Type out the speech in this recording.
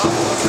Oh.